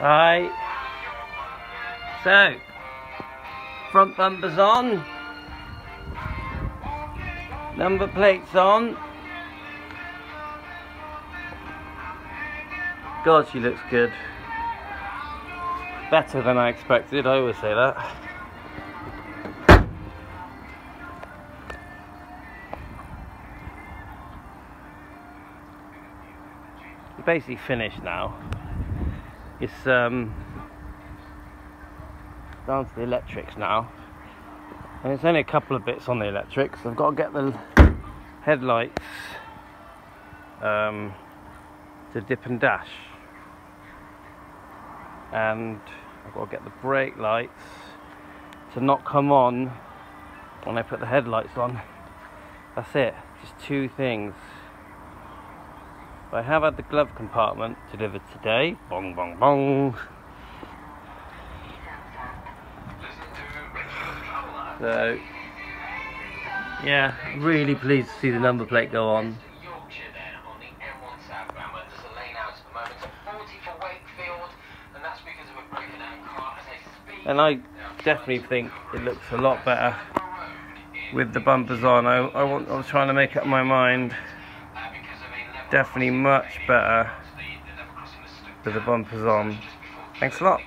Right. So, front bumpers on. Number plates on. God, she looks good. Better than I expected, I always say that. basically finished now. It's um, down to the electrics now. And it's only a couple of bits on the electrics. I've got to get the headlights um, to dip and dash. And I've got to get the brake lights to not come on when I put the headlights on. That's it, just two things. I have had the glove compartment delivered today. Bong, bong, bong. So, yeah, really pleased to see the number plate go on. And I definitely think it looks a lot better with the bumpers on. I, I, want, I was trying to make up my mind definitely much better with the bumpers on. Thanks a lot.